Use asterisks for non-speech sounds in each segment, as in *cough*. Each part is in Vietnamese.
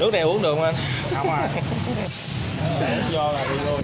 nước này uống được không anh? Không à. *laughs* Vô là đi luôn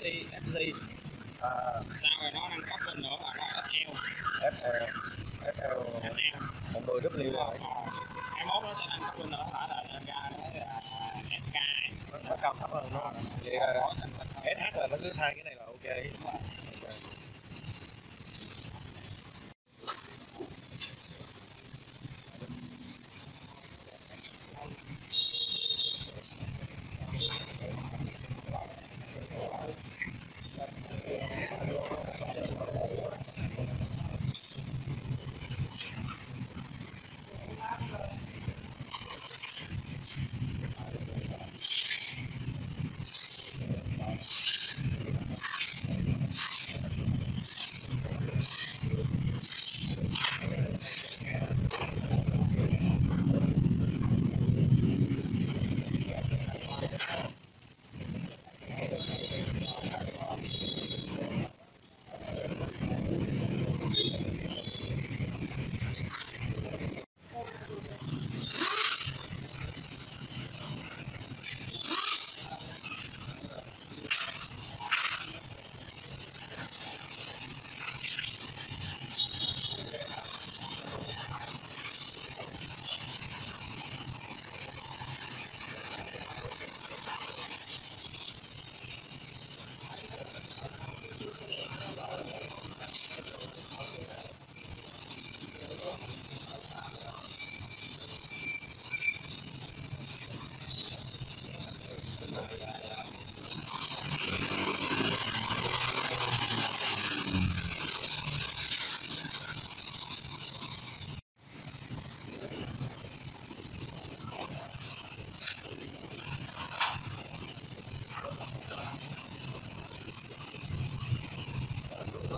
SI SC à, sau rồi? Nó nâng cấp lên nữa là nó là SL FL FL SL 10 W rồi hai mốt nó sẽ nâng cấp lên nữa. Là là lên ra nó là SK nó cao thấp hơn nó. Vậy là SH là nó cứ thay cái này là ok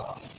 감사합니다.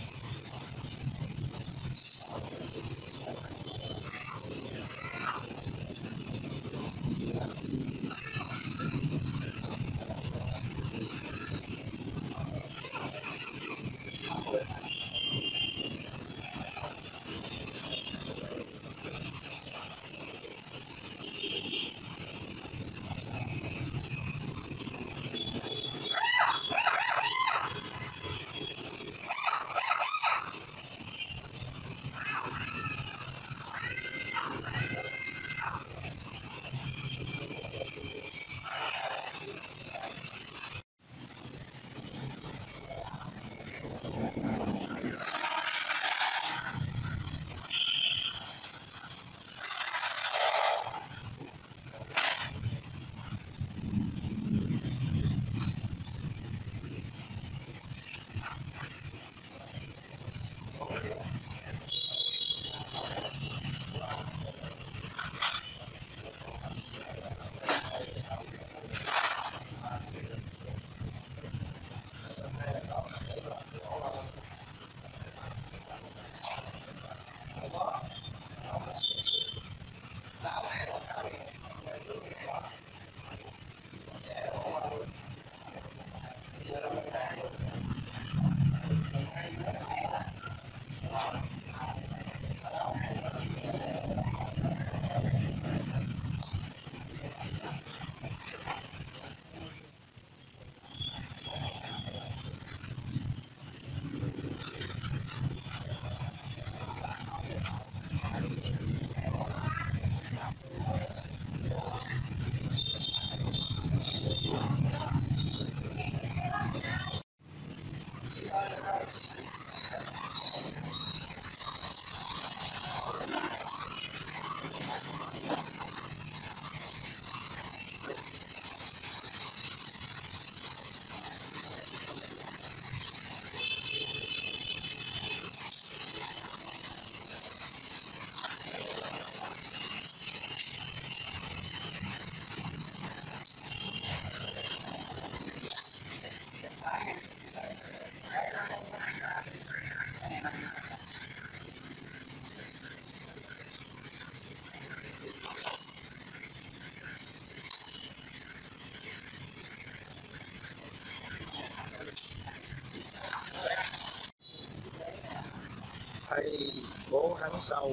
Thay 4 tháng sau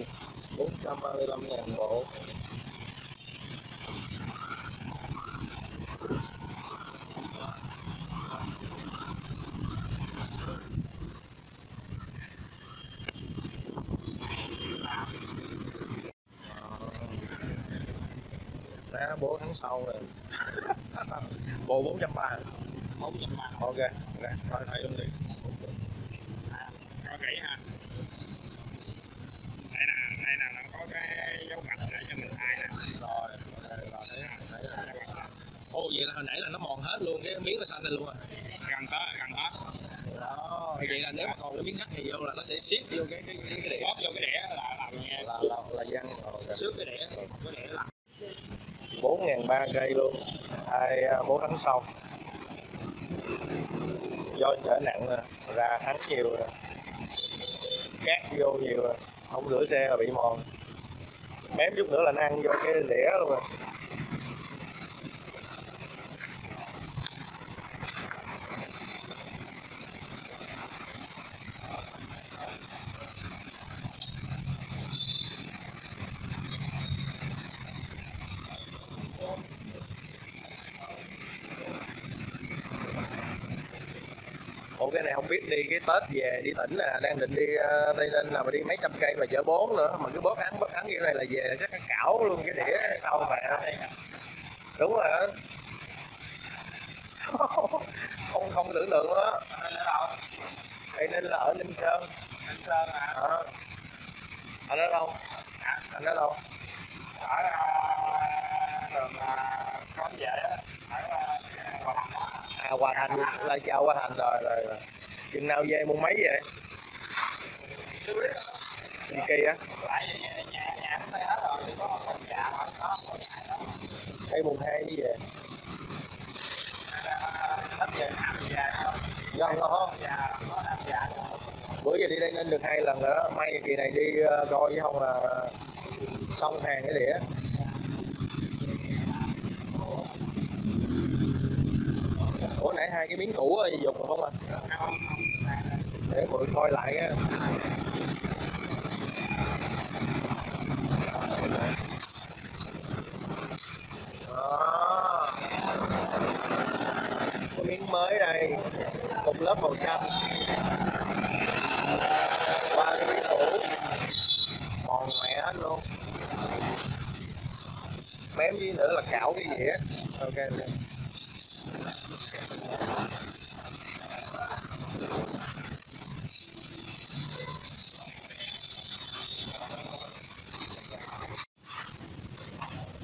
435 ngàn bộ đã 4 tháng sau rồi. *laughs* Bộ 430 bốn trăm ba. Ok. Ok thôi thôi luôn đi có kỹ ha đây nè đây nè nó có cái dấu gạch để cho mình thay nè rồi rồi rồi thấy thấy là ô vậy là hồi nãy là nó mòn hết luôn cái miếng nó xanh này luôn à? Gần tới gần tới. Đó vậy là nếu mà còn cái miếng ngắt thì vô là nó sẽ siết vô cái cái cái, cái đĩa. Bóp vô cái đĩa là làm nghe là là là văng rồi. Xước cái đĩa cái đĩa là bốn ngàn ba cây luôn. Hai à, bốn tháng sau. Do trở nặng nè ra thắng nhiều nè cát vô nhiều nè không rửa xe là bị mòn mém chút nữa là nó ăn vô cái đĩa luôn rồi. Cái này không biết đi cái Tết về đi tỉnh là đang định đi uh, Tây Ninh là mà đi mấy trăm cây mà chở bốn nữa. Mà cứ bớt ăn bớt ăn kiểu này là về chắc cảo luôn cái đĩa sau mà. Đúng rồi *laughs* không không tưởng tượng đó ở Tây Ninh là ở Ninh Sơn. Ninh sơn à anh ở đâu? Anh ở đâu ở đường con về á ở ờ, Hòa Thành á. Hòa Thành là chào Hòa Thành rồi rồi rồi chừng nào về mùng mấy vậy Chưa đi kỳ á Tại hay mùng hai đi về gần rồi không bữa giờ đi đây nên được hai lần nữa may kỳ này đi coi chứ không là xong hàng cái đĩa ủa, nãy hai cái miếng cũ dục rồi không à để mượn coi lại á. Có miếng mới đây một lớp màu xanh. Ba cái miếng cũ còn mẹ hết luôn. Mém với nữa là cạo cái gì á. Ok ok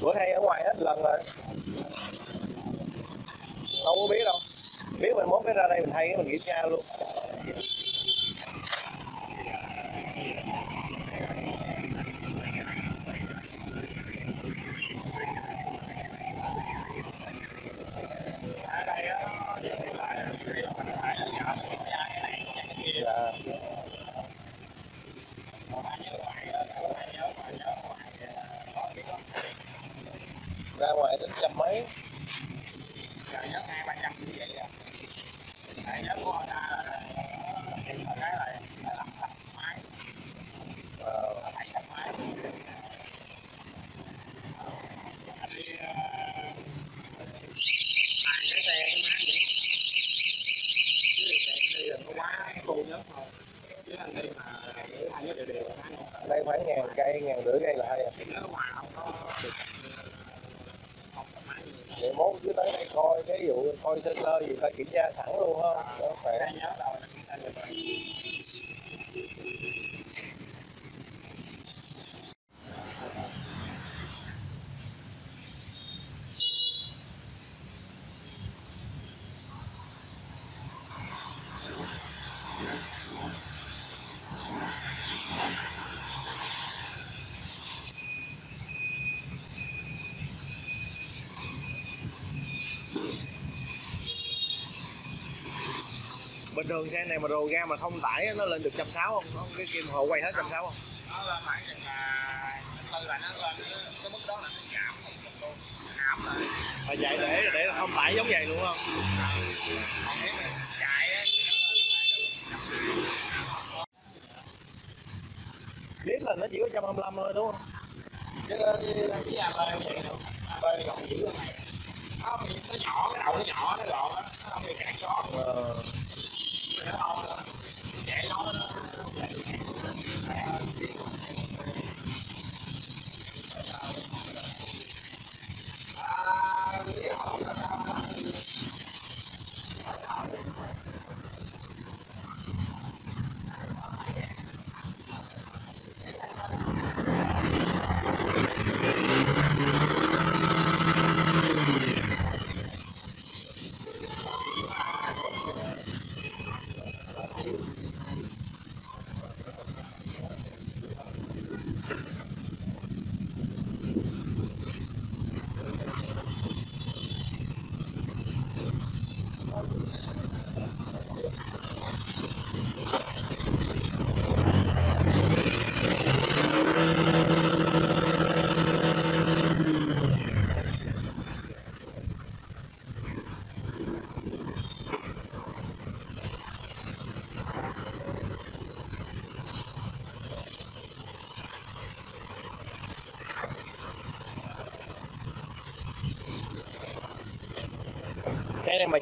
bữa nay ở ngoài hết lần rồi. Đâu có biết đâu. Biết mình mốt cái ra đây mình hay cái mình kiểm tra luôn ở đây á thì là khi mà mình phải là nhờ kiểm tra cái này cái kia dạ còn ai nhớ ngoài á còn ai nhớ ngoài nhớ ngoài có biết không ra ngoài tính trăm mấy giờ nhớ hai ba trăm như vậy à tại nhớ của người ta là tìm một cái là là làm sạch máy Ờ, là phải sạch máy anh đi ờ, tài cái xe cái máy vậy chứ điều kiện đi là nó quá khô nhất thôi chứ anh đi mà để hai nhớ đều đều là máy không đây khoảng ngàn cây ngàn rưỡi cây là hay à nếu mà không có được không có máy gì để mốt cứ tới đây coi cái vụ coi sơ sơ gì phải kiểm tra thẳng luôn ha Đó, khỏe. nhớ rồi là được rồi bình thường xe này mà rồ ga mà thông tải nó lên được trăm sáu không? Nó- cái kim hồ quay hết trăm sáu không? Nó lên khoảng chừng là tư là nó lên cái- cái mức đó là nó giảm giảm lại. À, vậy để để thông tải giống vậy luôn không? Còn nếu mà chạy được là nó chỉ có 125 thôi đúng không? Chứ chỉ là bơi vậy được. Bơi gọn dữ rồi này. Nó nó nhỏ cái đầu nó nhỏ nó gọn á nó không bị cản gió ờ. Nó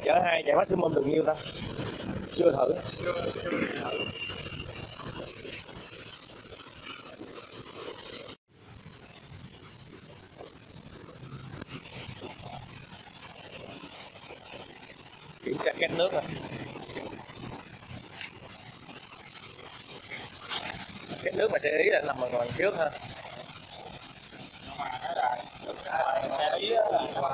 chở hai chạy maximum được nhiêu ta chưa thử kiểm tra két nước rồi két nước mà sẽ ý là nằm ở ngoài trước ha ý là nó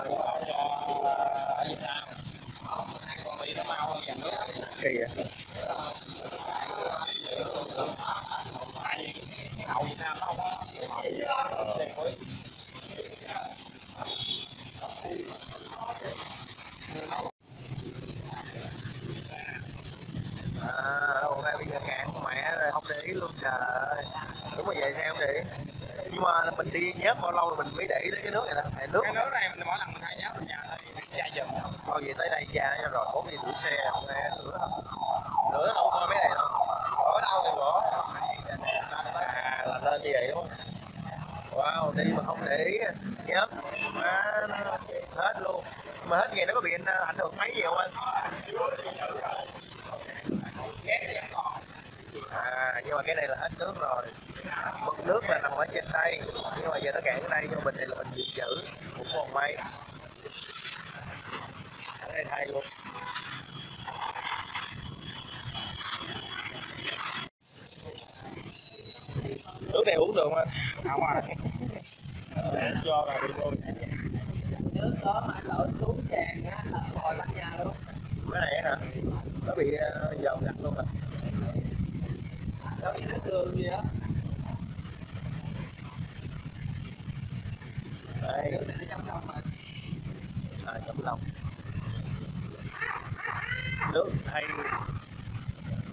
xe mới à hôm nay bây giờ ngạn mẹ rồi không để ý luôn trời ơi đúng rồi vậy sao không để ý nhưng mà mình đi nhớt bao lâu rồi mình mới để ý đến cái nước này nè Tại nước cái nước này mình mỗi lần mình thay nhớ mình nhà là ra dùm thôi về tới đây ra cho rồi bốn đi đuổi xe không nghe đâu. Coi mấy này đâu. Ở đâu thì bỏ. À là lên như vậy đúng không? Wow đi mà không để ý. Nhớ à, hết luôn. Mà hết ngày nó có bị à, ảnh hưởng mấy gì không anh? À nhưng mà cái này là hết nước rồi. Mực nước là nằm ở trên đây. Nhưng mà giờ nó cạn ở đây nhưng mà mình này là mình dự trữ cũng còn may đây thay luôn. Nước này uống được không anh không à để cho vào đi luôn nước đó mà đổ xuống sàn á là hồi bắt nhà luôn. Cái này hả? Nó bị ờ, dầu đặc luôn à. Giống như nước đường gì á. Đây. Nước này nó trong trong mà. À, trong lòng nước hay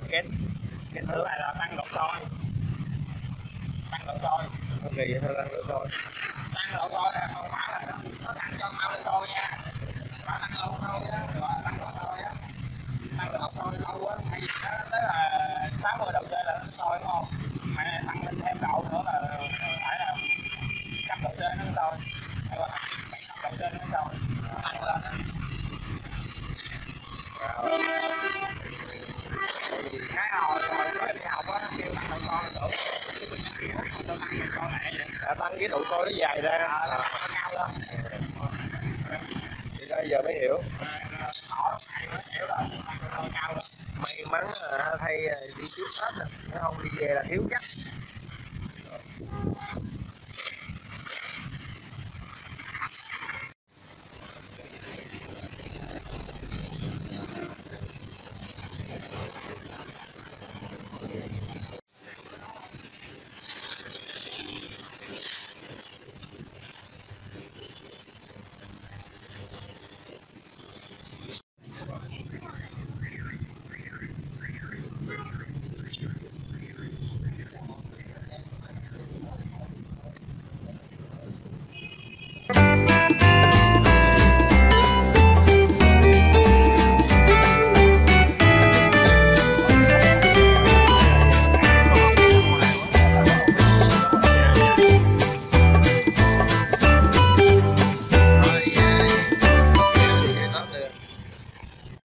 két nước nước này là tăng độ sôi tăng độ sôi ok vậy? Thôi ăn được thôi tăng độ sôi là không phải là nó- nó tăng cho mau lên sôi nha nó tăng lâu sôi á rồi tăng độ sôi á. Tăng độ sôi lâu á hay tới là 60 độ C là nó sôi không à, tăng cái độ sôi nó dài ra. À, à, thì bây giờ mới hiểu. May mắn là thay đi trước hết nè không đi về là thiếu chắc